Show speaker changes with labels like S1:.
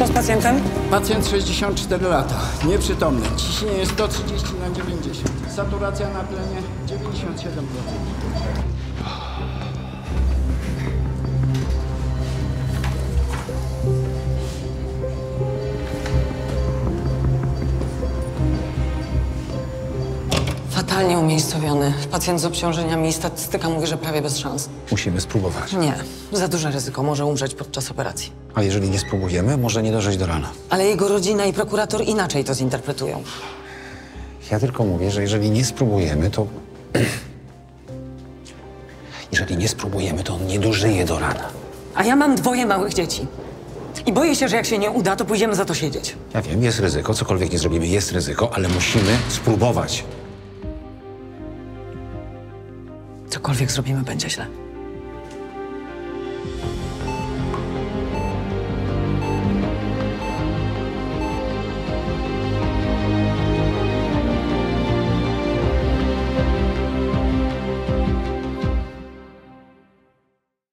S1: Co z pacjentem?
S2: Pacjent 64 lata, nieprzytomny. Ciśnienie jest 130 na 90. Saturacja na tlenie 97%.
S1: Fatalnie umiejscowiony. Pacjent z obciążeniami. Statystyka mówi, że prawie bez szans.
S3: Musimy spróbować.
S1: Nie, za duże ryzyko. Może umrzeć podczas operacji.
S3: A jeżeli nie spróbujemy, może nie dożyć do rana.
S1: Ale jego rodzina i prokurator inaczej to zinterpretują.
S3: Ja tylko mówię, że jeżeli nie spróbujemy, to... Jeżeli nie spróbujemy, to on nie dożyje do rana.
S1: A ja mam dwoje małych dzieci. I boję się, że jak się nie uda, to pójdziemy za to siedzieć.
S3: Ja wiem, jest ryzyko, cokolwiek nie zrobimy, jest ryzyko, ale musimy spróbować.
S1: Cokolwiek zrobimy, będzie źle.